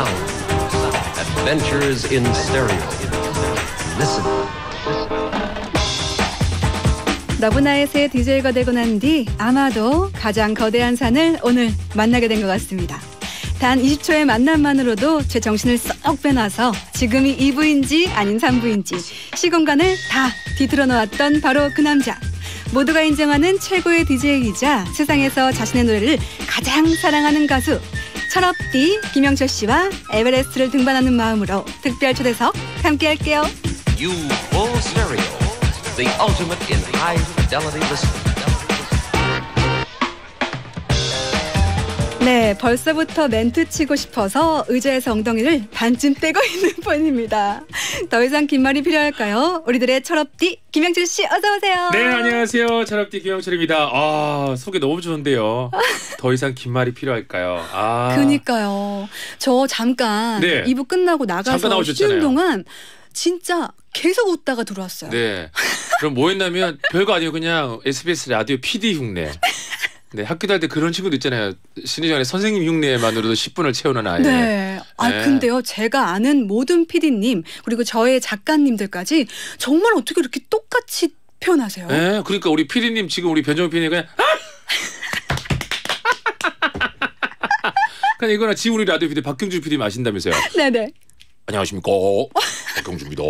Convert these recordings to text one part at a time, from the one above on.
sound. Adventures in stereo. Listen. 너브나잇의 DJ가 되고 난 뒤 아마도 가장 거대한 산을 오늘 만나게 된 것 같습니다. 단 20초의 만남만으로도 제 정신을 쏙 빼놔서 지금이 2부인지 아닌 3부인지 시공간을 다 뒤틀어 놓았던 바로 그 남자. 모두가 인정하는 최고의 DJ이자 세상에서 자신의 노래를 가장 사랑하는 가수 철업디 김영철 씨와 에베레스트를 등반하는 마음으로 특별 초대석 함께 할게요. 네, 벌써부터 멘트 치고 싶어서 의자에서 엉덩이를 반쯤 빼고 있는 편입니다. 더 이상 긴 말이 필요할까요? 우리들의 철업디 김영철 씨 어서 오세요. 네 안녕하세요 철업디 김영철입니다. 아 소개 너무 좋은데요. 더 이상 긴 말이 필요할까요? 아 그니까요. 저 잠깐 네. 2부 끝나고 나가서. 쉬는 동안 진짜 계속 웃다가 들어왔어요. 네 그럼 뭐 했냐면 별거 아니고 그냥 SBS 라디오 PD 흉내. 네 학교 다닐 때 그런 친구도 있잖아요. 시간에 선생님 흉내만으로도 10분을 채우는 아이. 네. 아 네. 근데요, 제가 아는 모든 PD님 그리고 저의 작가님들까지 정말 어떻게 이렇게 똑같이 표현하세요? 네, 그러니까 우리 PD님 지금 우리 변정우 PD님 그냥 그냥 이거나 지금 우리 라디오 PD 박경준 PD 아신다면서요. 네네. 안녕하십니까 박경주입니다.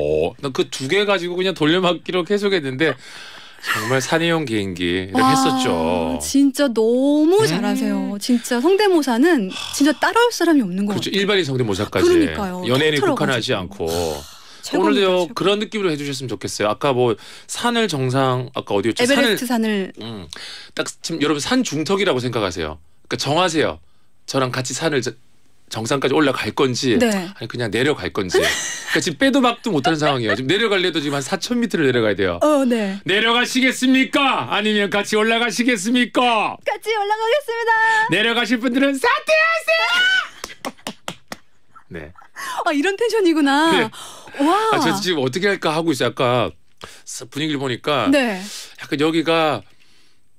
그두 개 가지고 그냥 돌려막기로 계속했는데 정말 산이용 개인기 이렇게 와, 했었죠. 진짜 너무 음. 잘하세요. 진짜 성대모사는 진짜 따라올 사람이 없는 것 그렇죠 같아요. 일반인 성대모사까지 그러니까요. 통틀어가지고. 국한하지 않고 최고입니다, 오늘도 최고. 그런 느낌으로 해주셨으면 좋겠어요. 아까 뭐 산을 정상 아까 어디였죠? 에베레스트 산을 음, 딱 지금 여러분 산 중턱이라고 생각하세요. 그러니까 정하세요. 저랑 같이 산을 저- 정상까지 올라갈 건지 네. 아니 그냥 내려갈 건지. 그러니까 지금 빼도 박도 못하는 상황이에요. 지금 내려갈래도 지금 한 4천 미터를 내려가야 돼요. 어, 네. 내려가시겠습니까? 아니면 같이 올라가시겠습니까? 같이 올라가겠습니다. 내려가실 분들은 사퇴하세요. 네. 아, 이런 텐션이구나. 네. 와. 아, 저 지금 어떻게 할까 하고 있어요. 아까 분위기를 보니까 네. 약간 여기가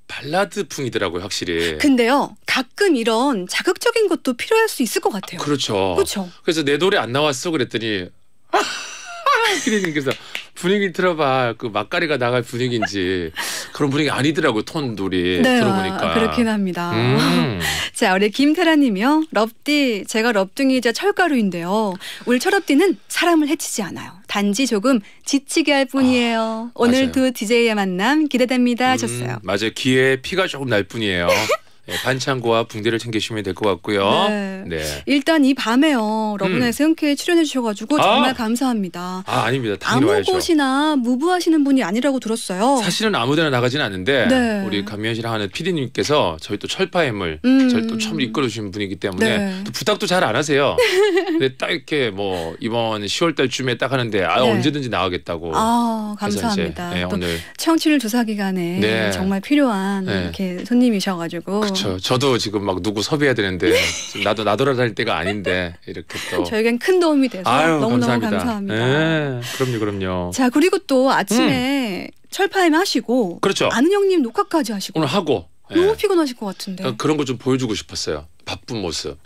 발라드풍이더라고요, 확실히. 근데요, 가끔 이런 자극적인 것도 필요할 수 있을 것 같아요. 그렇죠. 그렇죠. 그래서 내 노래 안 나왔어 그랬더니 피디님께서 분위기 틀어봐 그 막가리가 나갈 분위기인지 그런 분위기 아니더라고 톤들이 네, 들어보니까 아, 그렇긴 합니다. 음. 자, 우리 김태라님이요. 럽디, 제가 럽둥이자 철가루인데요. 우리 철럽디는 사람을 해치지 않아요. 단지 조금 지치게 할 뿐이에요. 오늘 아, 맞아요. 두 DJ의 만남 기대됩니다 하셨어요. 음, 맞아요 귀에 피가 조금 날 뿐이에요 네, 반창고와 붕대를 챙기시면 될 것 같고요 네. 네. 일단 이 밤에요. 러브나잇에 흔쾌히 출연해 주셔가지고 아. 정말 감사합니다. 아 아닙니다 아무 와야죠 곳이나 무브하시는 분이 아니라고 들었어요. 사실은 아무데나 나가지는 않는데 네. 우리 감미연 씨랑 하는 피디님께서 저희 또 철파임을 음. 저희 또 처음 이끌어 주신 분이기 때문에 네. 또 부탁도 잘 안 하세요. 근데 딱 이렇게 뭐 이번 10월 달쯤에 딱 하는데 아 네. 언제든지 나가겠다고. 아, 그래서 이제, 감사합니다. 네, 또 오늘 청취율 조사 기간에 네. 정말 필요한 네. 이렇게 손님이셔가지고 그 렇죠. 저도 지금 막 누구 섭외해야 되는데 지금 나도 나돌아다닐 때가 아닌데 이렇게 또 저에겐 큰 도움이 돼서 아유 너무너무 감사합니다. 감사합니다. 네, 그럼요, 그럼요. 자 그리고 또 아침에 철파임 하시고 그렇죠. 아는 형님 녹화까지 하시고 오늘 하고 너무 예. 피곤하실 것 같은데. 그러니까 그런 거 좀 보여주고 싶었어요. 바쁜 모습.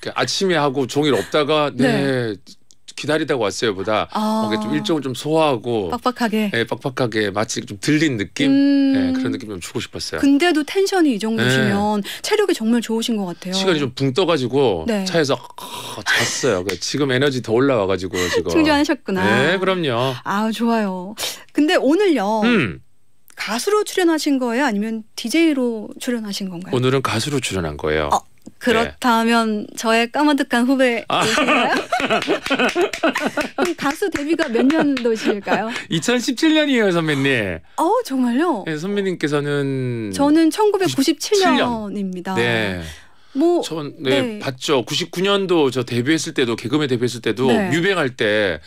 그 아침에 하고 종일 없다가 네, 기다리다가 왔어요보다 아. 뭔가 좀 일정을 좀 소화하고 빡빡하게. 예, 빡빡하게 마치 좀 들린 느낌 음. 예, 그런 느낌 좀 주고 싶었어요. 근데도 텐션이 이 정도시면 체력이 정말 좋으신 것 같아요. 네. 시간이 좀 붕 떠가지고 네. 차에서 아, 잤어요. 그 지금 에너지 더 올라와가지고 지금. 충전하셨구나. 네, 그럼요. 아 좋아요. 근데 오늘요 음, 가수로 출연하신 거예요? 아니면 DJ로 출연하신 건가요? 오늘은 가수로 출연한 거예요. 어. 그렇다면 저의 까마득한 후배이신가요? 아. 가수 데뷔가 몇 년도실까요? 2017년이에요, 선배님. 어 정말요? 네, 선배님께서는 저는 1997년입니다. 네, 뭐 전 네, 네. 봤죠. 99년도 저 데뷔했을 때도 개그맨 데뷔했을 때도 네. 뮤뱅할 때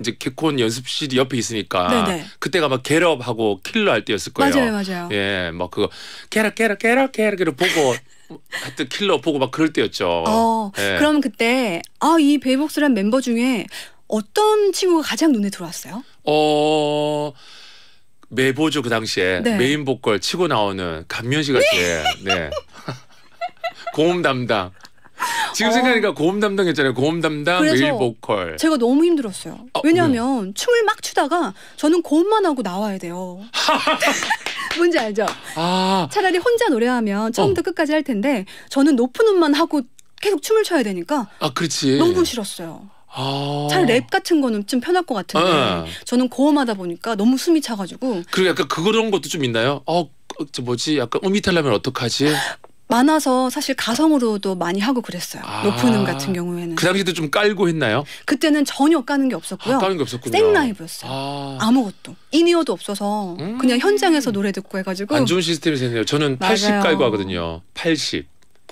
이제 개콘 연습실이 옆에 있으니까 네네. 그때가 막 겟업하고 킬러 할 때였을 거예요. 맞아요, 맞아요. 예, 막 그거 깨라 깨라 깨라 깨라 깨라 보고 하여튼 킬러 보고 막 그럴 때였죠. 어, 예. 그럼 그때 아 이 베이복스란 멤버 중에 어떤 친구가 가장 눈에 들어왔어요? 어 메보죠 그 당시에 네. 메인 보컬 치고 나오는 감면 씨 같이 네 고음 담당 지금 어. 생각하니까 고음 담당했잖아요. 고음 담당, 메일 보컬. 제가 너무 힘들었어요. 어, 왜냐하면 춤을 막 추다가 저는 고음만 하고 나와야 돼요. 뭔지 알죠? 아, 차라리 혼자 노래하면 처음부터 끝까지 할 텐데 저는 높은 음만 하고 계속 춤을 춰야 되니까 아 그렇지. 너무 싫었어요. 아. 차라리 랩 같은 거는 좀 편할 것 같은데 어. 저는 고음하다 보니까 너무 숨이 차가지고 그리고 약간 그런 것도 좀 있나요? 어, 저 뭐지? 약간 음이 탈라면 어떡하지? 많아서 사실 가성으로도 많이 하고 그랬어요. 아. 높은 음 같은 경우에는 그 당시도 좀 깔고 했나요? 그때는 전혀 까는 게 없었고요. 아, 까는 게 없었군요. 생라이브였어요. 아, 아무것도 인이어도 없어서 음. 그냥 현장에서 노래 듣고 해가지고 안 좋은 시스템이 생네요. 저는 80 맞아요. 깔고 하거든요. 80.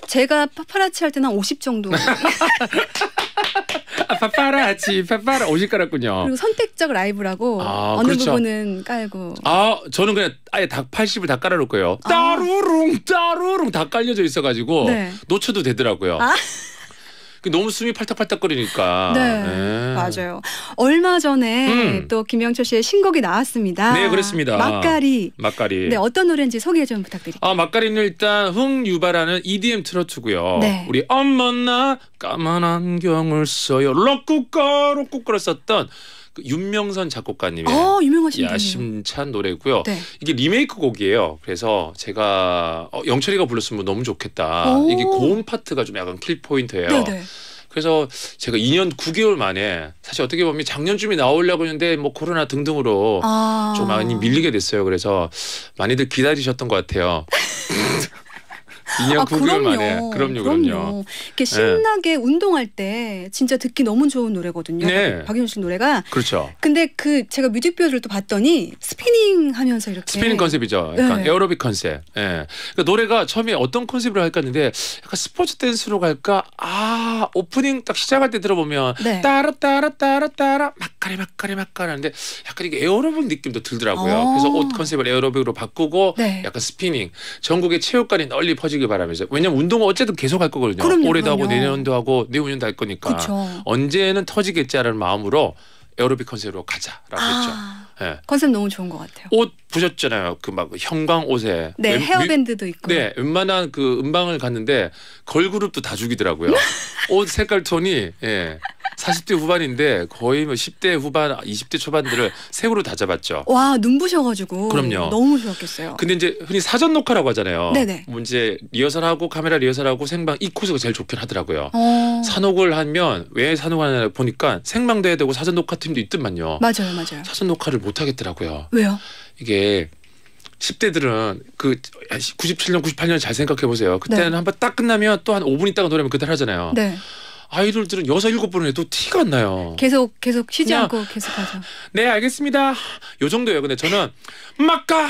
제가 파파라치 할 때는 한 50 정도 아, 파파라치, 파파라 50 깔았군요. 그리고 선택적 라이브라고 아, 어느 그렇죠. 부분은 깔고 아, 저는 그냥 아예 다 80을 다 깔아놓을 거예요. 아. 따루룽, 따루룽 다 깔려져 있어가지고 네. 놓쳐도 되더라고요. 아. 그 너무 숨이 팔딱팔딱거리니까. 네, 맞아요. 얼마 전에 음. 또 김영철 씨의 신곡이 나왔습니다. 네, 그렇습니다. 막가리. 막가리. 네, 어떤 노래인지 소개 좀 부탁드릴게요. 아, 막가리는 일단 흥유발하는 EDM 트로트고요. 네. 우리 어머나 까만 안경을 써요. 로꾸꺼 로꾸꺼를 썼던 그 윤명선 작곡가님의 어, 유명하신 분이에요. 야심찬 노래고요. 네. 이게 리메이크 곡이에요. 그래서 제가 어, 영철이가 불렀으면 너무 좋겠다. 오. 이게 고음 파트가 좀 약간 kill point예요. 네, 네. 그래서 제가 2년 9개월 만에 사실 어떻게 보면 작년쯤에 나오려고 했는데 뭐 코로나 등등으로 아. 좀 많이 밀리게 됐어요. 그래서 많이들 기다리셨던 것 같아요. 2년 아, 9개월 만에. 그럼요, 그럼요. 이렇게 신나게 운동할 때 진짜 듣기 너무 좋은 노래거든요. 네. 박윤 씨 노래가. 그렇죠. 근데 그 제가 뮤직비디오를 또 봤더니 스피닝 하면서 이렇게 스피닝 컨셉이죠. 약간 네. 에어로빅 컨셉. 예. 그러니까 노래가 처음에 어떤 컨셉으로 할까 했는데 약간 스포츠 댄스로 갈까? 아, 오프닝 딱 시작할 때 들어보면 네. 따라 따라 따라 따라 막가리 막가리 막가리 하는데 약간 이게 에어로빅 느낌도 들더라고요. 어. 그래서 옷 컨셉을 에어로빅으로 바꾸고 네. 약간 스피닝 전국의 체육관이 널리 퍼지 길 바라면서 왜냐면 운동은 어쨌든 계속 할 거거든요. 그럼요, 올해도 하고 그럼요. 내년도 하고 내후년도 할 거니까 그렇죠. 언제는 터지겠지라는 마음으로 에어로빅 컨셉으로 가자라고 했죠. 아, 예. 컨셉 너무 좋은 것 같아요. 옷 보셨잖아요. 그 막 형광 옷에. 네, 웬- 헤어밴드도 있고. 네, 웬만한 그 음방을 갔는데 걸그룹도 다 죽이더라고요. 옷 색깔 톤이 예. 40대 후반인데 거의 뭐 10대 후반, 20대 초반들을 색으로 다 잡았죠. 와 눈부셔가지고 그럼요. 너무 좋았겠어요. 근데 이제 흔히 사전 녹화라고 하잖아요. 네네. 뭐 이제 리허설하고 카메라 리허설하고 생방 이 코스가 제일 좋긴 하더라고요. 어, 산옥을 하면 왜 산옥을 하냐 보니까 생방도 해야 되고 사전 녹화 팀도 있더만요. 맞아요, 맞아요. 사전 녹화를 못 하겠더라고요. 왜요? 이게 10대들은 그 97년, 98년 잘 생각해 보세요. 그때는 네. 한번 딱 끝나면 또 한 5분 있다가 노래면 그대로 하잖아요. 네, 아이돌들은 6, 7번을 해도 티가 안 나요. 계속 계속 쉬지 그냥- 않고 계속 하죠. 네, 알겠습니다. 요 정도예요. 근데 저는 막가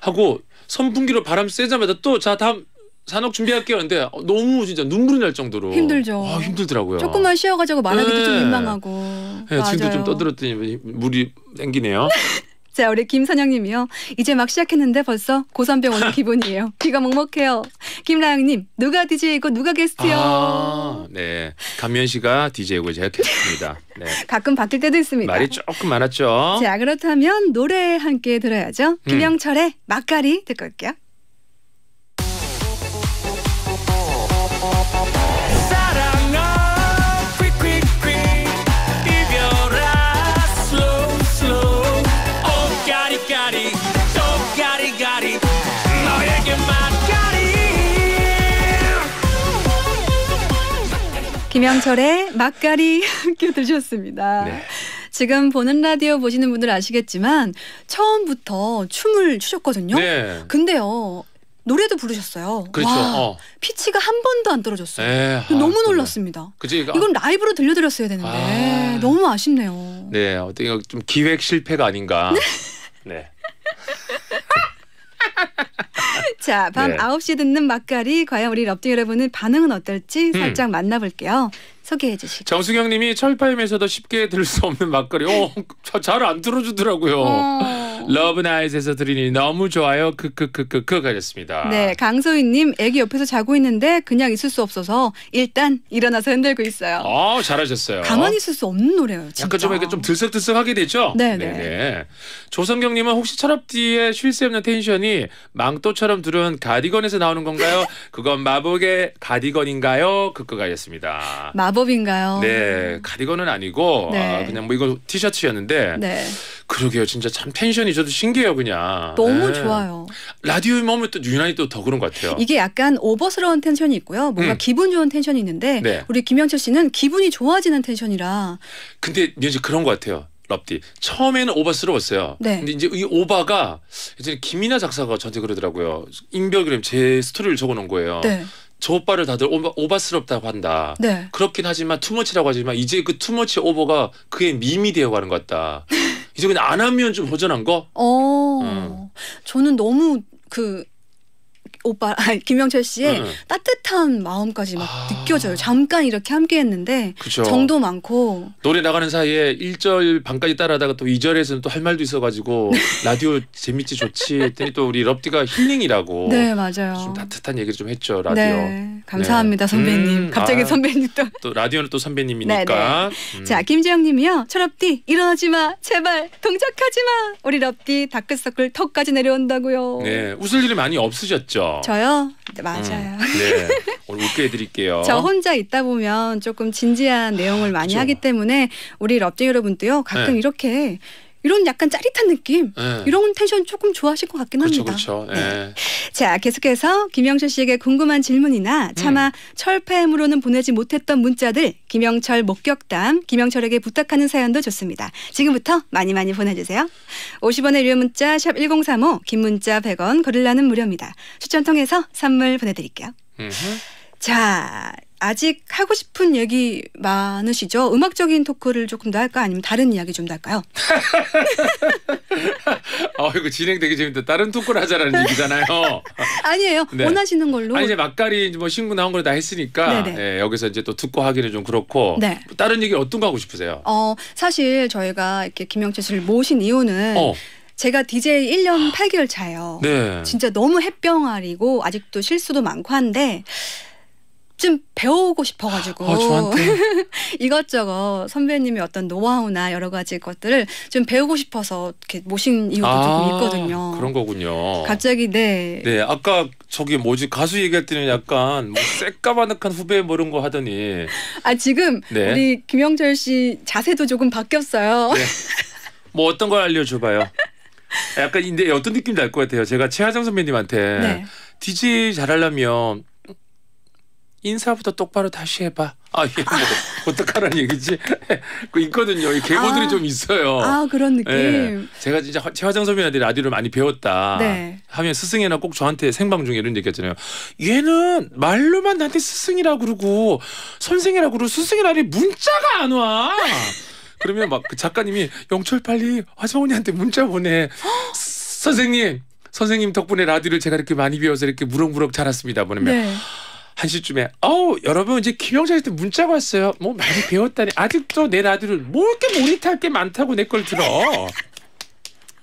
하고 선풍기로 바람 쐬자마자 또 자 다음 산옥 준비할게요. 근데 너무 진짜 눈물이 날 정도로 힘들죠. 아, 힘들더라고요. 조금만 쉬어가지고 말하기도 좀 네. 민망하고. 네, 지금도. 좀 떠들었더니 물이 땡기네요. 자, 우리 김선영님이요. 이제 막 시작했는데 벌써 고산병 오는 기분이에요. 귀가 먹먹해요. 김라영님, 누가 DJ고 누가 게스트요? 아, 네. 감면 씨가 DJ고 제가 캐스트입니다. 네. 가끔 바뀔 때도 있습니다. 말이 조금 많았죠. 자, 그렇다면 노래 함께 들어야죠. 음. 김영철의 막가리 듣고 올게요. 김영철의 막가리 함께 들으셨습니다. 네. 지금 보는 라디오 보시는 분들 아시겠지만 처음부터 춤을 추셨거든요. 네. 근데요. 노래도 부르셨어요. 그렇죠. 와, 어. 피치가 한 번도 안 떨어졌어요. 네. 아, 너무 그래. 놀랐습니다. 그치. 이건 라이브로 들려드렸어야 되는데 아. 너무 아쉽네요. 네. 어떻게 좀 기획 실패가 아닌가. 네. 자, 밤 네. 9시 듣는 막가리 과연 우리 럽딩 여러분의 반응은 어떨지 음. 살짝 만나볼게요. 소개해 주시죠. 정수경 님이 철파임에서도 쉽게 들을 수 없는 막걸리. 어, 잘안 들어주더라고요. 어. 러브나잇에서 들으니 너무 좋아요. 크크크크크 가졌습니다. 네, 강소희님 애기 옆에서 자고 있는데 그냥 있을 수 없어서 일단 일어나서 흔들고 있어요. 어 잘하셨어요. 가만히 있을 수 없는 노래예요. 진짜. 약간 좀 이렇게 좀 들썩들썩하게 되죠. 네, 네네. 조성경님은 혹시 철업디의 쉴새 없는 텐션이 망토처럼 들은 가디건에서 나오는 건가요? 그건 마법의 가디건인가요? 그거가였습니다. 마법인가요? 네, 가디건은 아니고 네. 아, 그냥 뭐 이거 티셔츠였는데 네, 그러게요, 진짜 참 텐션 이 저도 신기해요, 그냥. 너무 네. 좋아요. 라디오에 오면 또 유난히 또 더 그런 것 같아요. 이게 약간 오버스러운 텐션이 있고요. 뭔가 음. 기분 좋은 텐션이 있는데 네. 우리 김영철 씨는 기분이 좋아지는 텐션이라 근데 이제 그런 것 같아요. 럽디 처음에는 오바스러웠어요. 네. 근데 이제 이 오바가 예전에 김이나 작사가 저한테 그러더라고요. 인별그램 제 스토리를 적어놓은 거예요. 네, 저 오빠를 다들 오바, 오바스럽다고 한다. 네. 그렇긴 하지만 too much라고 하지만 이제 그 too much 오버가 그의 밈이 되어가는 것 같다. 이제 그냥 안 하면 좀 허전한 거? 어, 음. 저는 너무 그 오빠 아니, 김영철 씨의 응, 응. 따뜻한 마음까지 막 아. 느껴져요. 잠깐 이렇게 함께했는데 그죠. 정도 많고 노래 나가는 사이에 1절 반까지 따라하다가 또 2절에서는 또 할 말도 있어가지고 라디오 재밌지 좋지 했더니 또 우리 럽디가 힐링이라고 네 맞아요. 좀 따뜻한 얘기를 좀 했죠 라디오. 네 감사합니다 네. 선배님. 음, 갑자기 아. 선배님 또. 또 라디오는 또 선배님이니까. 음. 자 김지영님이요. 철업디 일어나지 마 제발 동작하지 마. 우리 럽디 다크서클 턱까지 내려온다고요. 네 웃을 일이 많이 없으셨죠. 저요. 네, 맞아요. 음, 네 오늘 웃게 해드릴게요. 저 혼자 있다 보면 조금 진지한 내용을 많이 그죠. 하기 때문에 우리 럽쟁 여러분도요 가끔 네. 이렇게 이런 약간 짜릿한 느낌 네. 이런 텐션 조금 좋아하실 것 같긴 그렇죠 합니다. 그렇죠. 네. 네. 자 계속해서 김영철 씨에게 궁금한 질문이나 차마 철파엠으로는 보내지 못했던 문자들 김영철 목격담 김영철에게 부탁하는 사연도 좋습니다. 지금부터 많이 많이 보내주세요. 50원의 유료 문자 샵 #1035 긴 문자 100원 거릴라는 무료입니다. 추천 통해서 선물 보내드릴게요. 음흠. 자, 아직 하고 싶은 얘기 많으시죠? 음악적인 토크를 조금 더 할까? 아니면 다른 이야기 좀 더 할까요? 아 이거 진행 되게 재밌다. 다른 토크를 하자라는 얘기잖아요. 아니에요. 네. 원하시는 걸로. 아니 이제 막가리 뭐 신고 나온 걸 다 했으니까. 예, 여기서 이제 또 듣고 하기는 좀 그렇고 네. 다른 얘기 어떤 거 하고 싶으세요? 어, 사실 저희가 이렇게 김영철 씨를 모신 이유는 어, 제가 DJ 1년 8개월 차예요. 네. 진짜 너무 햇병아리고 아직도 실수도 많고 한데 좀 배우고 싶어가지고 아, 저한테 이것저것 선배님의 어떤 노하우나 여러 가지 것들을 좀 배우고 싶어서 이렇게 모신 이유도 조금 있거든요. 아, 그런 거군요. 갑자기 네. 네, 아까 저기 뭐지 가수 얘기할 때는 약간 뭐 새까마득한 후배 뭐 이런 거 하더니 아 지금 네. 우리 김영철 씨 자세도 조금 바뀌었어요. 네. 뭐 어떤 걸 알려줘봐요. 약간 근데 어떤 느낌인지 알것 같아요. 제가 최하정 선배님한테 네. DJ 잘하려면 인사부터 똑바로 다시 해봐. 아 이게 뭐 어떡하라는 얘기지? 그 있거든요. 이 계보들이 아. 좀 있어요. 아 그런 느낌. 예. 제가 진짜 화- 최화정 선배한테 라디오를 많이 배웠다. 네. 하면 스승이나 꼭 저한테 생방 중에 이런 얘기했잖아요. 얘는 말로만 나한테 스승이라 그러고 선생이라 그러고 스승이라니 문자가 안 와. 그러면 막 그 작가님이 영철 빨리 화정원이한테 문자 보내. 선생님, 선생님 덕분에 라디오를 제가 이렇게 많이 배워서 이렇게 무럭무럭 자랐습니다. 보내면 네. 한 시쯤에 어우 여러분 이제 김영철 한테 문자가 왔어요. 뭐 많이 배웠다니 아직도 내 라디오를 뭐 이렇게 모니터할 게 많다고 내 걸 들어.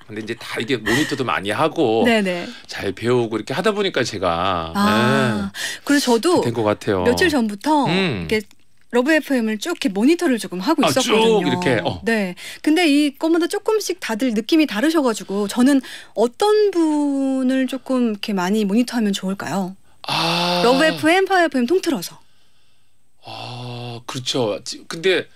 근데 이제 다 이게 모니터도 많이 하고 네네. 잘 배우고 이렇게 하다 보니까 제가 아 그리고 저도 된 것 같아요. 며칠 전부터 음. 이렇게 러브 FM을 쭉 이렇게 모니터를 조금 하고 아, 있었거든요. 쭉 이렇게, 어. 네. 근데 이 것마다 조금씩 다들 느낌이 다르셔가지고 저는 어떤 분을 조금 이렇게 많이 모니터하면 좋을까요? 아, 러브 FM, 파워 FM 통틀어서. 아 그렇죠. 지- 근데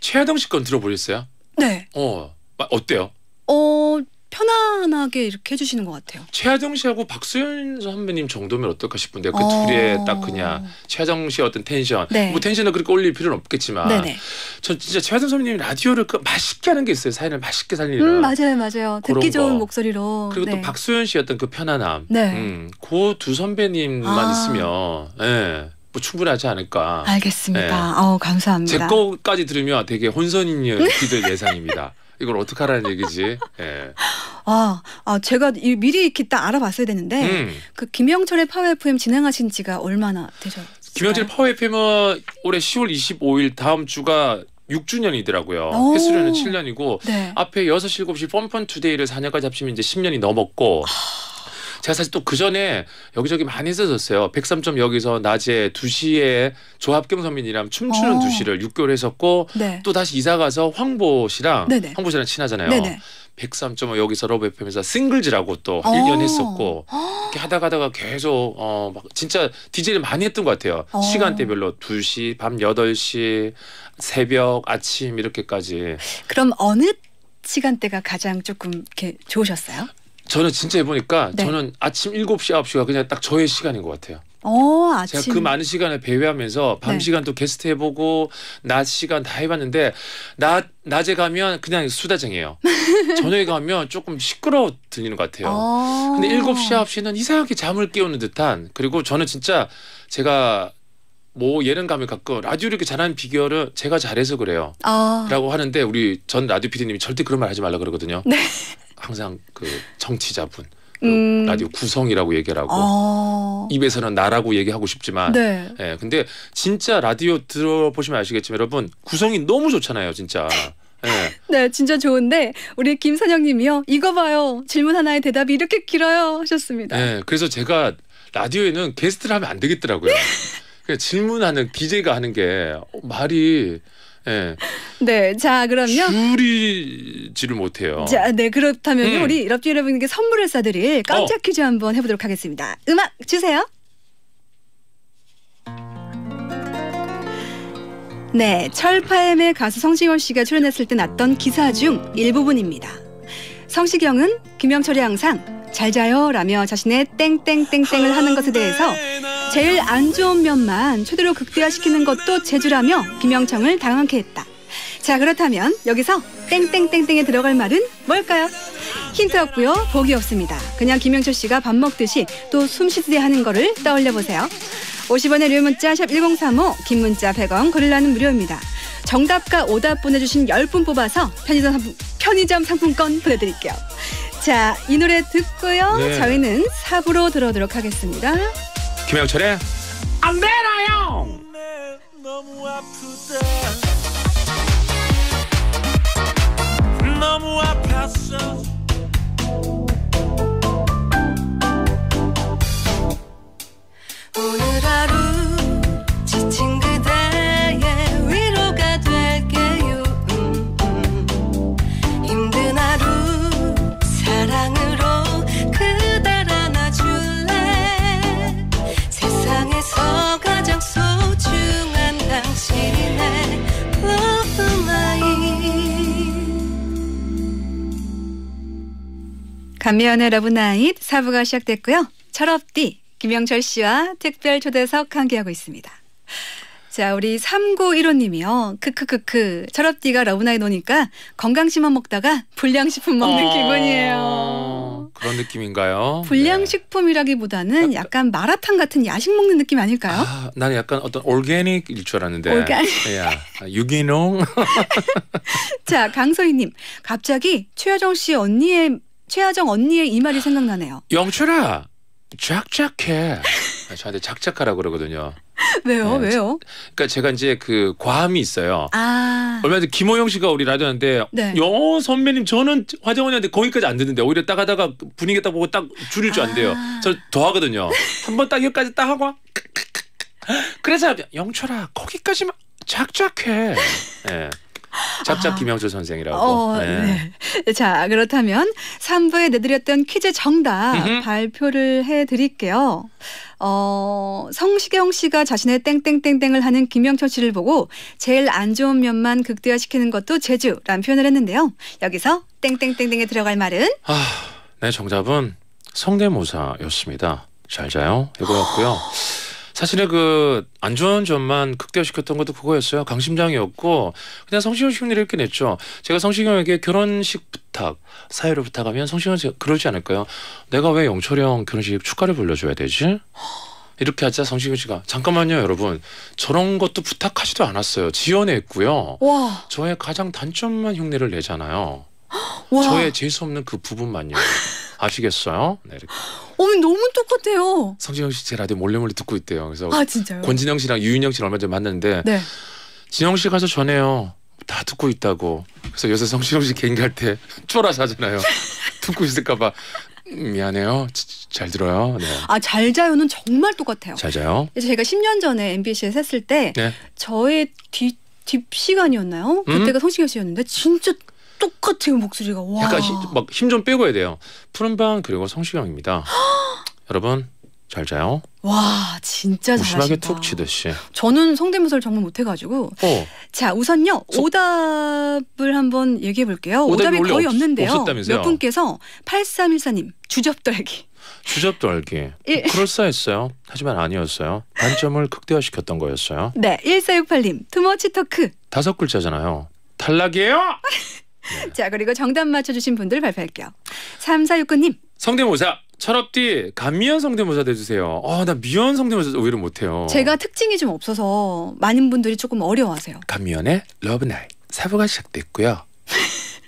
최화정 씨건 들어보셨어요? 네. 어 마- 어때요? 어 편안하게 이렇게 해주시는 것 같아요. 최하정 씨하고 박수현 선배님 정도면 어떨까 싶은데 그 어. 둘의 딱 그냥 최하정 씨의 어떤 텐션 네. 뭐 텐션을 그렇게 올릴 필요는 없겠지만 네네. 전 진짜 최하정 선배님이 라디오를 그 맛있게 하는 게 있어요 사연을 맛있게 살리는 음 맞아요 맞아요. 듣기 좋은 거. 목소리로. 그리고 네. 또 박수현 씨 어떤 그 편안함 네. 음, 그두 선배님만 아. 있으면 예, 뭐 충분하지 않을까 알겠습니다. 네. 어 감사합니다. 제 거까지 들으면 되게 혼선이기들 예상입니다 이걸 어떻게 하라는 얘기지 예. 아, 아 제가 이, 미리 이렇게 딱 알아봤어야 되는데 음. 그 김영철의 파워 FM 진행하신 지가 얼마나 되셨어요? 김영철 파워 FM은 올해 10월 25일 다음 주가 6주년이더라고요. 오. 햇수로는 7년이고 네. 앞에 6시, 7시 펀펀 투데이를 4년까지 합치면 이제 10년이 넘었고 제가 사실 또 그 전에 여기저기 많이 했었어요. 103점 여기서 낮에 2시에 조갑경 선민이랑 춤추는 어. 2시를 6개월 했었고 네. 또 다시 이사 가서 황보 씨랑 네네. 황보 씨랑 친하잖아요. 네네. 103.5 여기서 러브 FM에서 싱글즈라고 또 어. 1년 했었고 이렇게 하다가 하다가 계속 어 막 진짜 DJ를 많이 했던 것 같아요. 어. 시간대별로 2시, 밤 8시, 새벽, 아침 이렇게까지. 그럼 어느 시간대가 가장 조금 이렇게 좋으셨어요? 저는 진짜 해보니까 네. 저는 아침 7시, 9시가 그냥 딱 저의 시간인 것 같아요. 어, 아침. 제가 그 많은 시간을 배회하면서 밤 네. 시간도 게스트 해보고 낮 시간 다 해봤는데 낮 낮에 가면 그냥 수다쟁이에요. 저녁에 가면 조금 시끄러워 들리는 것 같아요. 어. 근데 7시, 9시는 이상하게 잠을 깨우는 듯한 그리고 저는 진짜 제가 뭐 예능 감을 갖고 라디오 이렇게 잘하는 비결은 제가 잘해서 그래요. 아. 라고 하는데 우리 전 라디오 PD님이 절대 그런 말 하지 말라 그러거든요. 네. 항상 그 정치자분 그 음. 라디오 구성이라고 얘기를 하고 어. 입에서는 나라고 얘기하고 싶지만 네. 예, 근데 진짜 라디오 들어보시면 아시겠지만 여러분 구성이 너무 좋잖아요, 진짜. 예. 네, 진짜 좋은데 우리 김선영 님이요. 이거 봐요. 질문 하나에 대답이 이렇게 길어요 하셨습니다. 예. 그래서 제가 라디오에는 게스트를 하면 안 되겠더라고요. 그냥 질문하는 DJ가 하는 게 말이 예. 네. 자, 그럼요. 줄이지를 못해요. 자, 네, 그렇다면 음. 우리 럽지 여러분께 선물을 쏴드릴 깜짝 어. 퀴즈 한번 해보도록 하겠습니다. 음악 주세요. 네, 철파엠의 가수 성시경 씨가 출연했을 때 났던 기사 중 일부분입니다. 성시경은 김영철이 항상 잘 자요 라며 자신의 땡땡땡땡을 하는 것에 대해서 제일 안 좋은 면만 최대로 극대화시키는 것도 재주라며 김영청을 당황케 했다. 자 그렇다면 여기서 땡땡땡땡에 들어갈 말은 뭘까요? 힌트 없고요 보기 없습니다. 그냥 김영철 씨가 밥 먹듯이 또 숨쉬듯이 하는 거를 떠올려 보세요. 50원의 류 문자 샵 1035, 긴 문자 100원, 고릴라는 무료입니다. 정답과 오답 보내주신 10분 뽑아서 편의점, 상품, 편의점 상품권 보내드릴게요. 자, 이 노래 듣고요. 네. 저희는 4부로 들어오도록 하겠습니다. 김영철의 안 되나요? 너무 아프다 너무 아팠어 오늘 하루 간미연의 러브나잇 4부가 시작됐고요. 철업디 김영철 씨와 특별 초대석 함께하고 있습니다. 자, 우리 3915님이요. 크크크크. 철업디가 러브나잇 오니까 건강식만 먹다가 불량식품 먹는 어, 기분이에요. 그런 느낌인가요? 네. 불량식품이라기보다는 약간 마라탕 같은 야식 먹는 느낌 아닐까요? 아, 나는 약간 어떤 organic일 줄 알았는데. organic. 야, 유기농. 자, 강소희님. 갑자기 최하정 씨 언니의 최하정 언니의 이 말이 생각나네요. 영철아, 작작해. 저한테 작작하라 고 그러거든요. 왜요? 네, 왜요? 그러니까 제가 이제 그 과함이 있어요. 아, 얼마 전에 김호영 씨가 우리 라디오한테 네. 여 선배님 저는 화정원이한테 거기까지 안 듣는데 오히려 딱 하다가 분위기 딱 보고 딱 줄일 줄 안 돼요. 아. 저더 하거든요. 한번 딱 여기까지 딱 하고 그래서 영철아 거기까지만 작작해. 예. 작작 아. 김영철 선생이라고. 어, 네. 네. 자, 그렇다면 3부에 내드렸던 퀴즈 정답 음흠. 발표를 해 드릴게요. 어, 성시경 씨가 자신의 땡땡땡땡을 하는 김영철 씨를 보고 제일 안 좋은 면만 극대화시키는 것도 재주라는 표현을 했는데요. 여기서 땡땡땡땡에 들어갈 말은 아, 네 정답은 성대모사였습니다. 잘 자요 이거였고요. 사실은 그 안 좋은 점만 극대화시켰던 것도 그거였어요. 강심장이었고 그냥 성시경 씨는 이렇게 냈죠. 제가 성시경에게 결혼식 부탁, 사회를 부탁하면 성시경 씨가 그러지 않을까요? 내가 왜 영철이 형 결혼식 축가를 불러줘야 되지? 이렇게 하자 성시경 씨가 잠깐만요 여러분 저런 것도 부탁하지도 않았어요 지연했고요 와, 저의 가장 단점만 흉내를 내잖아요 와, 저의 재수 없는 그 부분만요. 아시겠어요? 네, 이렇게. 어머 너무 똑같아요. 성진영 씨 제 라디오 몰래 몰래 듣고 있대요. 그래서 아 진짜요? 권진영 씨랑 유인영 씨를 얼마 전에 만났는데 네. 진영 씨 가서 전해요. 다 듣고 있다고. 그래서 요새 성시경 씨 개인기 할 때 쫄아서 하잖아요. 듣고 있을까봐 음, 미안해요. 지- 잘 들어요. 네. 아, 잘 자요는 정말 똑같아요. 잘 자요. 제가 10년 전에 MBC에 서 했을 때 네. 저의 뒤, 뒷 시간이었나요? 음? 그때가 성시경 씨였는데 진짜 똑같아요 목소리가. 와. 약간 막 힘 좀 빼고 해야 돼요. 푸른밤 그리고 성시경입니다. 여러분 잘 자요. 와 진짜 무심하게 잘하신다. 툭 치듯이. 저는 성대모사를 정말 못해가지고 어. 자 우선요 소- 오답을 한번 얘기해 볼게요. 오답이 거의 없- 없는데요. 몇 분께서 8314님 주접떨기. 주접도 알기. 일- 그럴싸했어요. 하지만 아니었어요. 단점을 극대화시켰던 거였어요. 네 1468님 투머치 토크. 다섯 글자잖아요. 탈락이에요. 자 그리고 정답 맞춰주신 분들 발표할게요. 3469님 성대모사 철업디 간미연 성대모사 해주세요. 아 나 미연 성대모사 오히려 못해요. 제가 특징이 좀 없어서 많은 분들이 조금 어려워하세요. 간미연의 러브나잇 4부가 시작됐고요.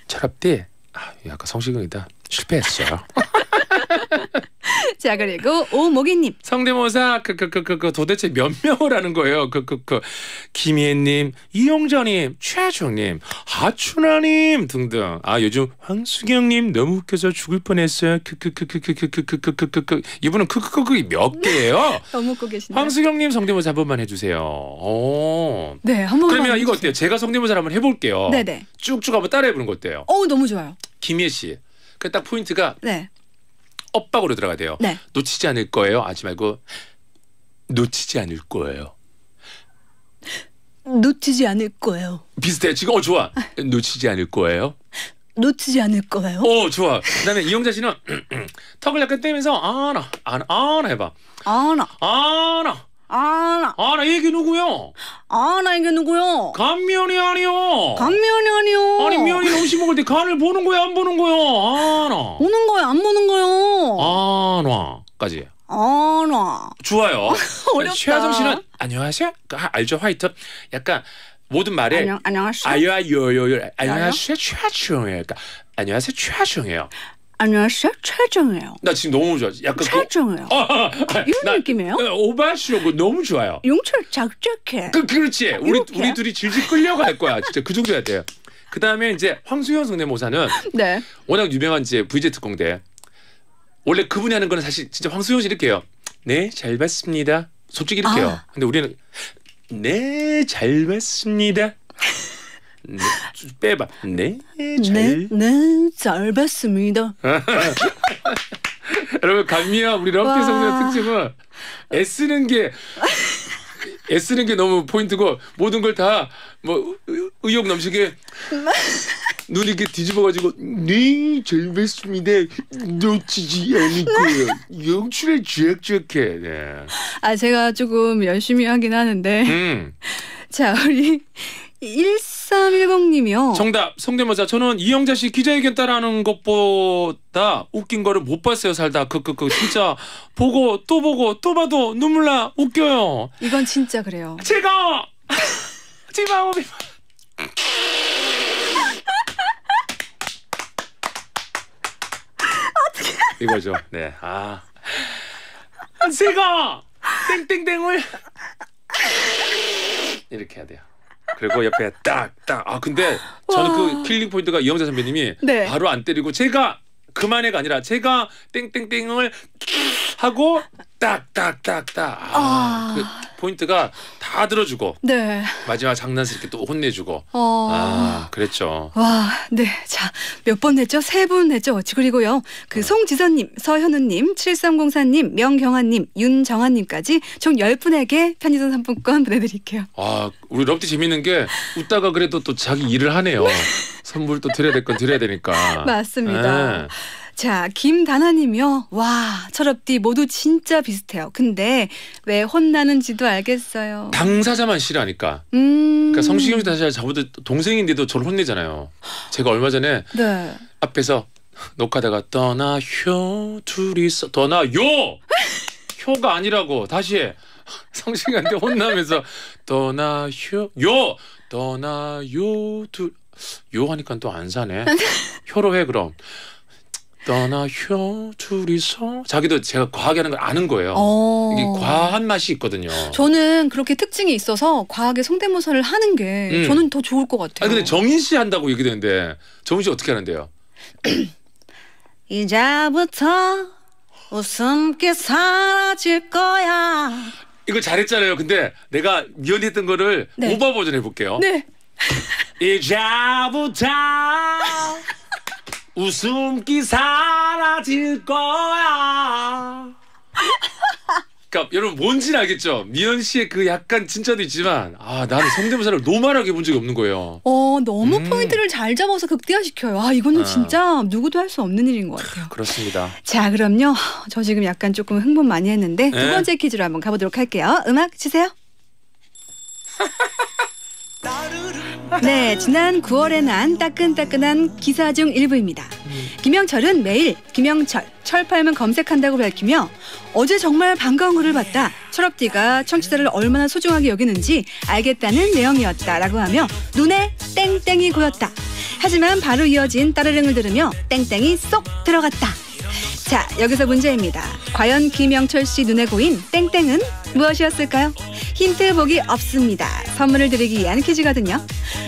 철업디 아 약간 성시경이다. 실패했어요. 자 그리고 오모기님 성대모사 그 그 그 그 그 도대체 몇 명을 하는 거예요? 그 그 그 김희애님, 이용자님, 최하정님, 하춘아님 등등. 아 요즘 황수경님 너무 웃겨서 죽을 뻔했어요. 그 그 그 그 그 그 그 그 그 그 그 이분은 그 그 그 몇 개예요? 너무 웃고 계시네요. 황수경님 성대모사 한 번만 해주세요. 오. 네, 한 번만. 그러면 이거. 어때요? 제가 성대모사를 한번 해볼게요. 네네. 쭉쭉 한번 따라해보는 거 어때요? 어우 너무 좋아요. 김희애 씨. 그 딱 포인트가 네, 엇박으로 들어가야 돼요. 네. 놓치지 않을 거예요. 하지 말고 놓치지 않을 거예요. 놓치지 않을 거예요. 비슷해. 지금 어 좋아. 놓치지 않을 거예요. 놓치지 않을 거예요. 어 좋아. 그다음에 이영자 씨는 턱을 약간 떼면서 아나 아나 아나 해봐. 아나, 아나 아나, 아나 이게 누구요? 아나 이게 누구요? 간면이 아니요. 간면이 아니요. 아니 면이 음식 먹을 때 간을 보는 거야 안 보는 거야? 아나 보는 거요, 안 보는 거요. 아나까지. 아나. 좋아요. 어렵다. 최하정 씨는 안녕하세요. 아, 알죠 화이트. 약간 모든 말에 안녕, 안녕하세요. 아유아요요요 안녕하세요 최하정이에요. 그러니까 안녕하세요 최하정이에요. 안녕하세요, 최정이에요. 나 지금 너무 좋아. 약간 그, 최정이에요. 아, 이런 느낌이에요? 오바시오고 너무 좋아요. 용철 작작해. 그 그렇지. 우리 이렇게? 우리 둘이 질질 끌려갈 거야. 진짜 그 정도야 돼요. 그 다음에 이제 황수현 성대모사는 네. 워낙 유명한 이제 VJ 특공대. 원래 그분이 하는 거는 사실 진짜 황수현 씨 이렇게 해요. 네, 잘 봤습니다. 솔직히 이렇게 해요. 아. 근데 우리는 네, 잘 봤습니다. 네, 좀 빼봐. 네, 네, 잘. 네, 잘 봤습니다. 여러분 감미야 우리 와. 성대의 특징은 애쓰는 게 애쓰는 게 너무 포인트고 모든 걸 다 뭐 의욕 넘치게 눈 이렇게 뒤집어가지고 네잘 봤습니다 놓치지 않을 거예요 영출에 쥐약쥐약해 네. 아, 제가 조금 열심히 하긴 하는데. 음 자, 우리 1310님이요. 정답 성대모사 저는 이영자 씨 기자회견 따라하는 것보다 웃긴 거를 못 봤어요 살다 그그그 진짜 보고 또 보고 또 봐도 눈물 나 웃겨요 이건 진짜 그래요. 제가 지마오비 이거죠. 네. 아. 제가 땡땡땡을 이렇게 해야 돼요. 그리고 옆에 딱 딱 아 근데 저는 와. 그 킬링 포인트가 이영자 선배님이 네. 바로 안 때리고 제가 그만해가 아니라 제가 땡땡땡을 하고 딱 딱 딱딱 아, 아. 그 포인트가 다 들어주고 네. 마지막 장난스럽게 또 혼내주고 어. 아 그랬죠. 와, 네. 자, 몇 번 냈죠? 세 분 냈죠? 그리고요, 어. 그 송지선님, 서현우님, 7304님, 명경아님, 윤정아님까지 총 10분에게 편의점 상품권 보내드릴게요. 아 우리 럽디 재밌는 게 웃다가 그래도 또 자기 일을 하네요. 선물 또 드려야 될 건 드려야 되니까. 맞습니다. 네. 자, 김다나님이요. 와, 철업디 모두 진짜 비슷해요. 근데 왜 혼나는지도 알겠어요. 당사자만 싫어하니까. 음. 그러니까 성시경 씨 사실 저보다 동생인데도 저를 혼내잖아요. 제가 얼마 전에 네. 앞에서 녹화다가 떠나효 둘이서 떠나요 효가 아니라고 다시 해. 성시경한테 혼나면서 떠나효 요 떠나요 둘요 하니까 또 안 사네 효로 해 그럼 떠나요 둘이서 자기도 제가 과하게 하는 걸 아는 거예요. 어. 이게 과한 맛이 있거든요. 저는 그렇게 특징이 있어서 과하게 성대모사를 하는 게 음. 저는 더 좋을 것 같아요. 아니 근데 정인 씨 한다고 얘기되는데 정인 씨 어떻게 하는데요? 이제부터 웃음기 사라질 거야. 이거 잘했잖아요. 근데 내가 미연했던 거를 네. 오버 버전 해볼게요. 네. 이제부터 웃음기 사라질 거야. 그러니까 여러분 뭔지는 알겠죠? 미연 씨의 그 약간 진짜도 있지만 아 나는 성대모사를 노말하게 해본 적이 없는 거예요. 어 너무 음. 포인트를 잘 잡아서 극대화시켜요. 아 이거는 아. 진짜 누구도 할 수 없는 일인 것 같아요. 그렇습니다. 자 그럼요. 저 지금 약간 조금 흥분 많이 했는데 두 네. 번째 퀴즈로 한번 가보도록 할게요. 음악 주세요. 네, 지난 9월에 난 따끈따끈한 기사 중 일부입니다. 김영철은 매일 김영철, 철팔면 검색한다고 밝히며 어제 정말 반가운 글을 봤다. 철업디가 청취자를 얼마나 소중하게 여기는지 알겠다는 내용이었다라고 하며 눈에 땡땡이 고였다. 하지만 바로 이어진 따르릉을 들으며 땡땡이 쏙 들어갔다. 자, 여기서 문제입니다. 과연 김영철 씨 눈에 고인 땡땡은 무엇이었을까요? 힌트 보기 없습니다. 선물을 드리기 위한 퀴즈거든요.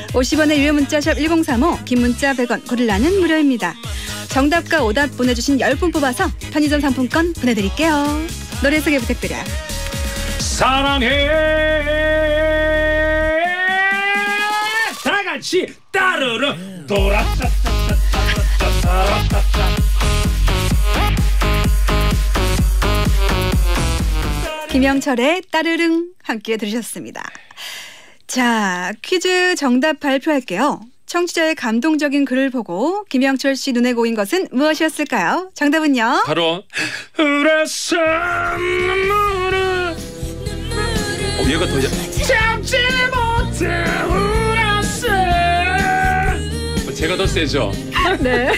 50원의 유료 문자 샵 1035, 긴 문자 100원, 고릴라는 무료입니다. 정답과 오답 보내주신 10분 뽑아서 편의점 상품권 보내드릴게요. 노래 소개 부탁드려요. 사랑해 다 같이 따르르 돌아 김영철의 따르릉 함께 들으셨습니다. 자, 퀴즈 정답 발표할게요. 청취자의 감동적인 글을 보고 김영철 씨 눈에 고인 것은 무엇이었을까요? 정답은요? 바로 눈물을 어 얘가 더 야- 참지 못해 울었어 어, 제가 더 세죠 네.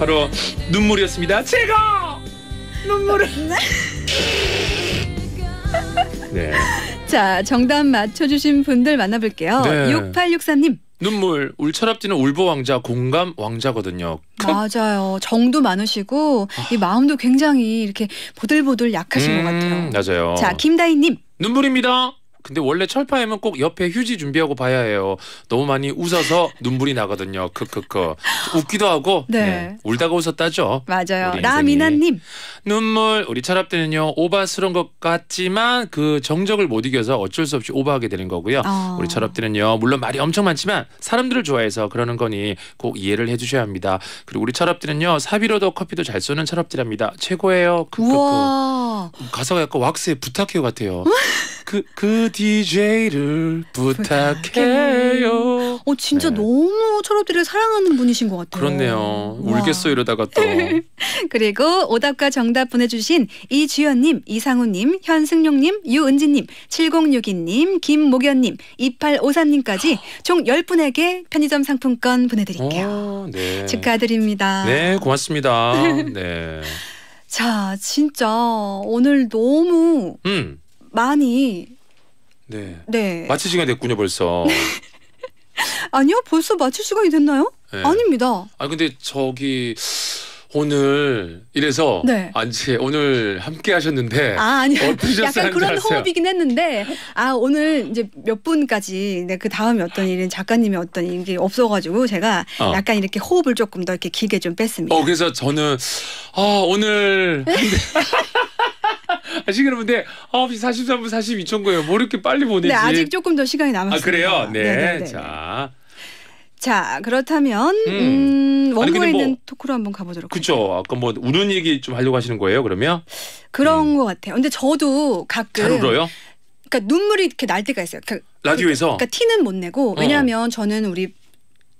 바로 눈물이었습니다 제가 눈물을 네 자, 정답 맞춰주신 분들 만나볼게요. 네. 6863님. 눈물 울철합지는 울보 왕자 공감 왕자거든요 맞아요. 정도 많으시고, 이 마음도 굉장히 이렇게 보들보들 약하신 것 같아요. 음, 맞아요 자, 김다희님. 눈물입니다. 근데 원래 철파엠은 꼭 옆에 휴지 준비하고 봐야 해요. 너무 많이 웃어서 눈물이 나거든요. 크크크. 웃기도 하고 네. 네, 울다가 웃었다죠. 맞아요. 우리 라미나님. 눈물 우리 철합때는요 오바스러운 것 같지만 그 정적을 못 이겨서 어쩔 수 없이 오바하게 되는 거고요. 어. 우리 철합때는요 물론 말이 엄청 많지만 사람들을 좋아해서 그러는 거니 꼭 이해를 해주셔야 합니다. 그리고 우리 철합때는요 사비로도 커피도 잘 쏘는 철합띠랍니다. 최고예요. 크크크. 가사가 약간 왁스의 부탁해요 같아요. 그, 그 DJ를 부탁해요. 어, 진짜 네. 너무 철업들을 사랑하는 분이신 것 같아요. 그렇네요. 와. 울겠어 이러다가 또. 그리고 오답과 정답 보내주신 이주연님, 이상우님, 현승용님, 유은지님, 7062님, 김목연님, 2853님까지 총 10분에게 편의점 상품권 보내드릴게요. 어, 네. 축하드립니다. 네, 고맙습니다. 네. 자, 진짜 오늘 너무 음. 많이 네. 네 마칠 시간 됐군요, 벌써. 아니요 벌써 마칠 시간이 됐나요? 네. 아닙니다. 아 근데 저기 오늘 이래서 네. 아 이제 오늘 함께 하셨는데 아 아니요? 약간 그런? 호흡이긴 했는데 아 오늘 이제 몇 분까지 네, 그 다음에 어떤 일은 작가님이 어떤 일이 없어가지고 제가 어. 약간 이렇게 호흡을 조금 더 이렇게 길게 좀 뺐습니다. 어 그래서 저는 아 오늘 아, 시간 근데 9시 43분 42초인 거예요. 뭐 이렇게 빨리 보내지? 네 아직 조금 더 시간이 아 남았습니다. 그래요? 네. 네네네. 자, 자 그렇다면 음. 음, 원고에 뭐- 있는 토크로 한번 가보도록. 그쵸. 아까 뭐 우는 얘기 좀 하려고 하시는 거예요? 그러면 그런 것 같아요. 근데 저도 가끔 잘 울어요? 그러니까 눈물이 이렇게 날 때가 있어요. 그, 라디오에서. 그러니까 티는 못 내고 어. 왜냐하면 저는 우리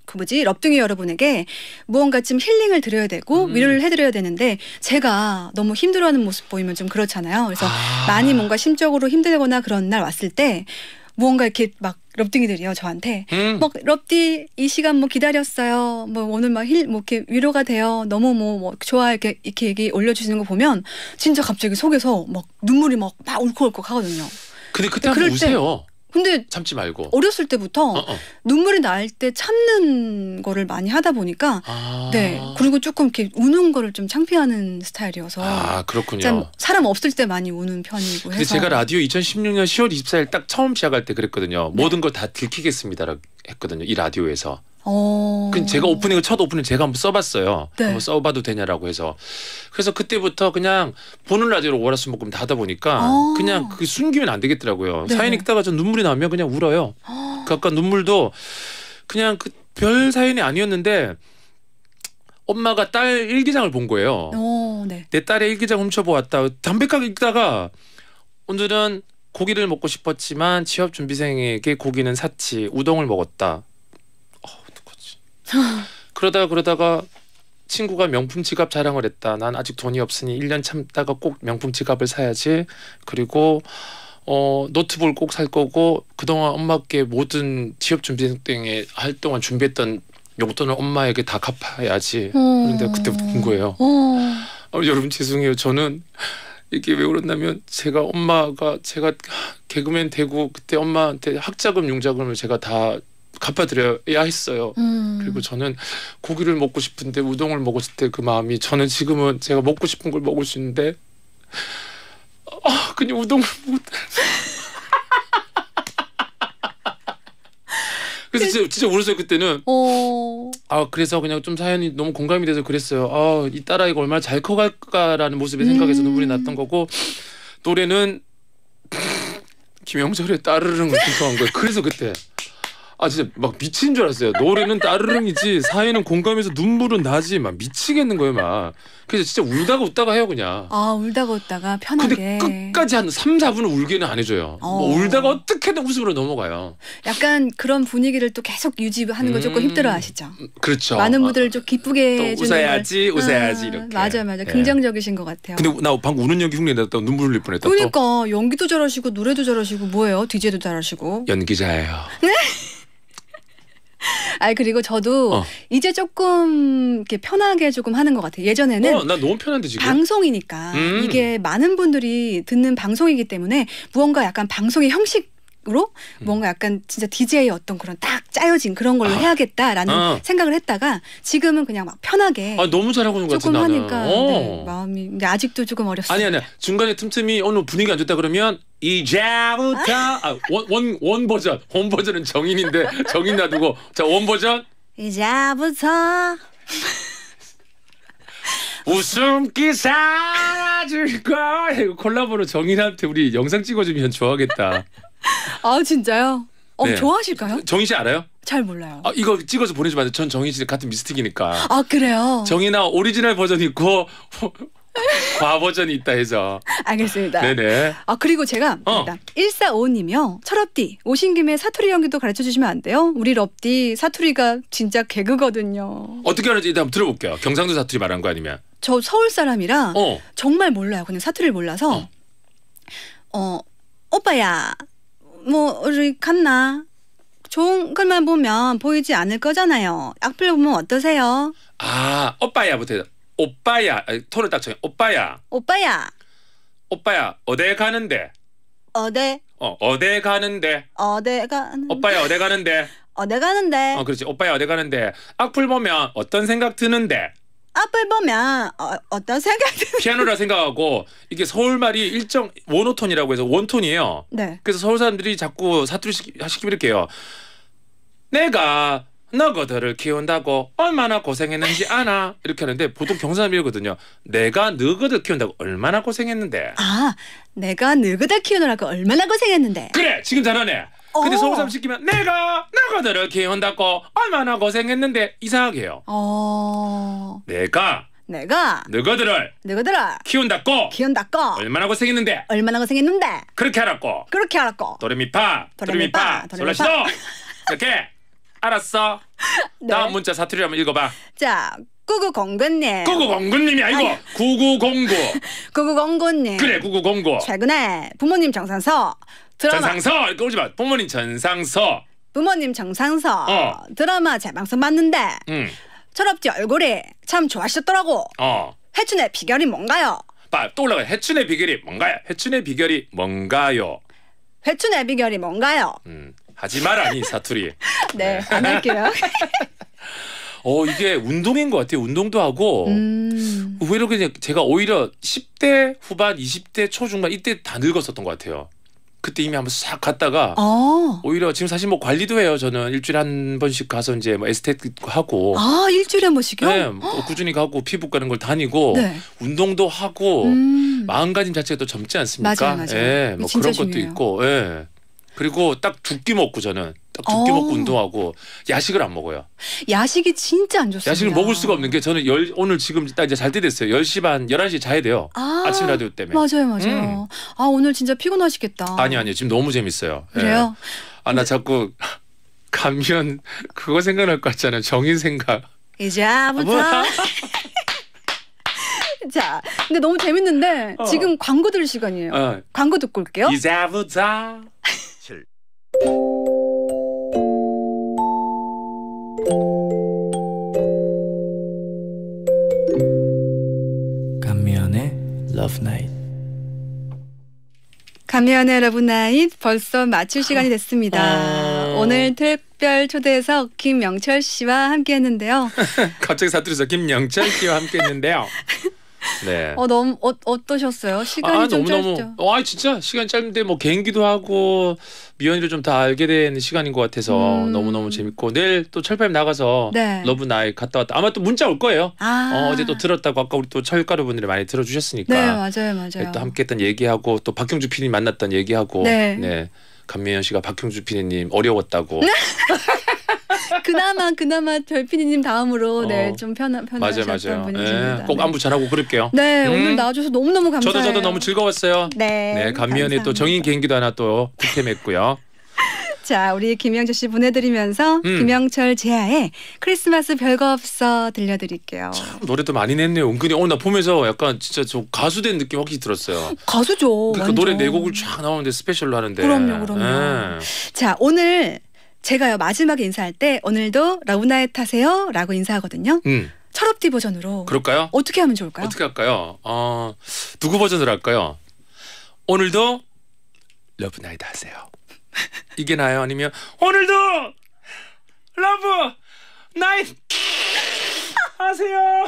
그 뭐지 럽둥이 여러분에게 무언가 좀 힐링을 드려야 되고 음. 위로를 해드려야 되는데 제가 너무 힘들어하는 모습 보이면 좀 그렇잖아요. 그래서 아. 많이 뭔가 심적으로 힘들거나 그런 날 왔을 때 무언가 이렇게 막 럽둥이들이요 저한테 음. 뭐 럽디 이 시간 뭐 기다렸어요. 뭐 오늘 막힐뭐 이렇게 위로가 돼요. 너무 뭐, 뭐 좋아 이렇게 이렇게 얘기 올려주시는 거 보면 진짜 갑자기 속에서 막 눈물이 막 막 울컥울컥 하거든요. 근데 그때 한번 그럴 때- 우세요. 근데 참지 말고. 어렸을 때부터 어, 어. 눈물이 날 때 참는 거를 많이 하다 보니까 아. 네 그리고 조금 이렇게 우는 거를 좀 창피하는 스타일이어서 아 그렇군요. 참 사람 없을 때 많이 우는 편이고 근데 해서 제가 라디오 2016년 10월 24일 딱 처음 시작할 때 그랬거든요. 네. 모든 걸 다 들키겠습니다라고 했거든요. 이 라디오에서. 어... 그 제가 오프닝을 첫 오프닝 제가 한번 써봤어요. 네. 한번 써봐도 되냐라고 해서 그래서 그때부터 그냥 보는 라디오로 월화수목금 다 하다 보니까 어. 그냥 그 숨기면 안 되겠더라고요. 네. 사연 읽다가 전 눈물이 나면 그냥 울어요. 그 아까 눈물도 그냥 그 별 사연이 아니었는데 엄마가 딸 일기장을 본 거예요. 어, 네. 내 딸의 일기장 훔쳐보았다. 담백하게 읽다가 오늘은 고기를 먹고 싶었지만 취업 준비생에게 고기는 사치 우동을 먹었다. 어, 어떡하지? 그러다가 그러다가 친구가 명품 지갑 자랑을 했다. 난 아직 돈이 없으니 1년 참다가 꼭 명품 지갑을 사야지. 그리고 어 노트북을 꼭 살 거고 그동안 엄마께 모든 취업 준비생 때에 할 동안 준비했던 용돈을 엄마에게 다 갚아야지. 그런데 그때부터 본 거예요. 어. 어, 여러분 죄송해요. 저는 이게 왜 그러냐면 제가 엄마가 제가 개그맨 되고 그때 엄마한테 학자금 융자금을 제가 다 갚아드려야 했어요. 음. 그리고 저는 고기를 먹고 싶은데 우동을 먹었을 때 그 마음이 저는 지금은 제가 먹고 싶은 걸 먹을 수 있는데 아 그냥 우동을 못 그래서 진짜, 진짜 울었어요 그때는 어. 아 그래서 그냥 좀 사연이 너무 공감이 돼서 그랬어요. 아이 딸아이가 얼마나 잘 커갈까라는 모습에 생각해서 음. 눈물이 났던 거고 노래는 김영철의 따르릉을 신청한 거예요. 그래서 그때 아 진짜 막 미친 줄 알았어요. 노래는 따르릉이지 사연은 공감해서 눈물은 나지 막 미치겠는 거예요 막. 그래서 진짜 울다가 웃다가 해요 그냥. 아 울다가 웃다가 편하게. 근데 끝까지 한 3, 4분은 울게는 안 해줘요. 뭐 어. 울다가 어떻게든 웃음으로 넘어가요. 약간 그런 분위기를 또 계속 유지하는 거 조금 음. 힘들어 하시죠. 그렇죠. 많은 분들을 좀 기쁘게 또 해주는 웃어야지, 걸. 웃어야지 아, 이렇게. 맞아요, 맞아요. 예. 긍정적이신 것 같아요. 근데 나 방금 우는 연기 흉내 냈다 눈물 흘릴 뻔했다 또. 그러니까 연기도 잘하시고 노래도 잘하시고 뭐예요? DJ도 잘하시고. 연기자예요. 아 그리고 저도 어. 이제 조금 이렇게 편하게 조금 하는 것 같아요. 예전에는 어, 나 너무 편한데 지금. 방송이니까 음. 이게 많은 분들이 듣는 방송이기 때문에 무언가 약간 방송의 형식으 로 뭔가 약간 진짜 DJ의 어떤 그런 딱 짜여진 그런 걸로 음. 아. 해야겠다라는 어. 생각을 했다가 지금은 그냥 막 편하게 아 너무 잘하고 있는 것 조금 나는. 하니까 어. 네, 마음이 근데 아직도 조금 어렵습니다. 아니 아니 중간에 틈틈이 어느 분위기 안 좋다 그러면 이제부터 아, 원, 원, 원 버전 원 버전은 정인인데 정인 놔두고 자 원 버전 이제부터 웃음기 사라질 거야 이거 콜라보로 정인한테 우리 영상 찍어주면 좋아하겠다 아 진짜요? 어 네. 좋아하실까요? 정인 씨 알아요? 잘 몰라요. 아 이거 찍어서 보내주면 안 돼. 전 정인 씨 같은 미스틱이니까 아 그래요? 정인아 오리지널 버전 있고 과 버전이 있다 해서 알겠습니다. 네네 아 그리고 제가 어. 1455님이요. 철업디 오신 김에 사투리 연기도 가르쳐 주시면 안 돼요? 우리 럽디 사투리가 진짜 개그거든요. 어떻게 하는지 일단 한번 들어볼게요 경상도 사투리 말한 거 아니면 저 서울 사람이라 어 정말 몰라요. 그냥 사투리를 몰라서 어, 오빠야 뭐 우리 갔나? 좋은 글만 보면 보이지 않을 거잖아요. 악플 보면 어떠세요? 아, 오빠야 부터 해서 오빠야 톤을 딱 정해. 오빠야, 오빠야 오빠야 어디 가는데? 어디 어 어디 가는데? 어디 가는 오빠야 어디 가는데? 어디 가는데 어 그렇지. 오빠야 어디 가는데? 악플 보면 어떤 생각 드는데? 악플 보면 어, 어떤 생각 드 피아노라 생각하고 이게 서울 말이 일정 원오톤이라고 해서 원톤이에요. 네. 그래서 서울 사람들이 자꾸 사투리 시키, 시키면 이렇게 해요. 내가 너거들을 키운다고 얼마나 고생했는지 아나 이렇게 하는데 보통 경상남이거든요. 내가 너거들 키운다고 얼마나 고생했는데. 아, 내가 늙으다 키우느라고 얼마나 고생했는데. 그래 지금 잘하네. 근데 어. 서울 사람 시키면 내가 너거들을 키운다고 얼마나 고생했는데 이상하게 해요. 어, 내가 내가 너거들을 늙으더라 키운다고 키운다고 얼마나 고생했는데 얼마나 고생했는데 그렇게 하라고. 그렇게 알았고. 도레미파 도레미파, 솔라시도. 이렇게 알았어. 네. 다음 문자 사투리 한번 읽어봐. 자, 구구공구님. 구구공구님이 아니고 구구공구. 구구공구님. 그래 구구공구. 최근에 부모님 정산서 드라마 전상서 이렇게 오지 마. 부모님 전상서. 부모님 정산서 어. 드라마 재방송 봤는데 응. 철없지 얼굴이 참 좋아하셨더라고. 어. 해춘의 비결이 뭔가요? 봐, 또 올라가. 해춘의 비결이 뭔가요? 해춘의 비결이 뭔가요? 회춘 애비결이 뭔가요? 음, 하지 마라니 사투리. 네, 안 할게요. 어 이게 운동인 것 같아요. 운동도 하고 음. 오히려 그냥 제가 오히려 10대 후반, 20대 초중반 이때 다 늙었었던 것 같아요. 그때 이미 한번 싹 갔다가 어. 오히려 지금 사실 뭐 관리도 해요. 저는 일주일에 한 번씩 가서 이제 뭐 에스테틱 하고 아, 일주일에 한 번씩이요? 네, 뭐 꾸준히 가고 피부 가는 걸 다니고 네. 운동도 하고 음. 마음가짐 자체가 또 젊지 않습니까? 맞아요, 맞아요. 예, 뭐 그런 것도 중요해요. 있고, 예. 그리고 딱 두 끼 먹고 저는 딱 두끼 어. 먹고 운동하고 야식을 안 먹어요. 야식이 진짜 안 좋습니다. 야식을 먹을 수가 없는 게 저는 열, 오늘 지금 딱 이제 잘 때 됐어요. 10시 반, 11시 자야 돼요. 아, 아침 라디오 때문에. 맞아요, 맞아요. 아, 오늘 진짜 피곤하시겠다. 아니 아니 지금 너무 재밌어요. 예. 그래요? 아나 자꾸 가면 그거 생각날 것 같잖아요. 정인 생각. 이제부터. 자, 근데 너무 재밌는데 어. 지금 광고 들을 시간이에요. 어. 광고 듣고 올게요. 이제부터 간미연의 Love Night. 간미연의 러브나잇 벌써 마칠 시간이 됐습니다. 어. 오늘 특별 초대석 김영철 씨와 함께했는데요. 갑자기 사투리에서 김영철 씨와 함께했는데요. 네. 어 너무 어, 어떠셨어요? 시간이 아 좀 너무 짧죠. 너무 아 진짜 시간 짧은데 뭐 개인기도 하고 미연이를 좀 다 알게 되는 시간인 것 같아서 음. 너무 너무 재밌고 내일 또 철파엠 나가서 네. 러브나잇 갔다 왔다 아마 또 문자 올 거예요. 아. 어, 어제 또 들었다고 아까 우리 또 철가루 분들이 많이 들어주셨으니까 네 맞아요 맞아요. 네, 또 함께했던 얘기하고 또 박형주 PD 만났던 얘기하고 네. 감미연 씨가 박형주 PD님 어려웠다고 그나마 그나마 별피디님 다음으로 어. 네좀 편한 편하셨던 맞아요. 분이십니다. 예, 꼭 네. 안부 전하고 그럴게요. 네 음. 오늘 나와주셔서 너무 너무 감사해요. 저도 저도 너무 즐거웠어요. 네. 네, 감미연의 또. 정인 개인기도 하나 또 득템했고요. 자, 우리 김영철 씨 보내드리면서 음. 김영철 제아의 크리스마스 별거 없어 들려드릴게요. 노래도 많이 냈네요. 은근히 오늘 나 보면서 약간 진짜 저 가수 된 느낌 확실히 들었어요. 가수죠. 그러니까. 노래 네 곡을 쫙 나오는데 special로 하는데. 그럼요, 그럼요. 예. 자, 오늘 제가요 마지막에 인사할 때 오늘도 러브나잇 하세요라고 인사하거든요. 음, 철업디 버전으로 그럴까요? 어떻게 하면 좋을까요? 어떻게 할까요? 어, 누구 버전으로 할까요? 오늘도 러브나잇 하세요. 이게 나요? 아니면 오늘도 러브 나이트 하세요.